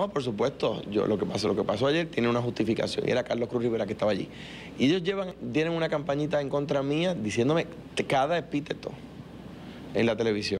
No, por supuesto, yo lo que pasó, lo que pasó ayer tiene una justificación era Carlos Cruz Rivera que estaba allí. Y ellos llevan, tienen una campañita en contra mía diciéndome cada epíteto en la televisión.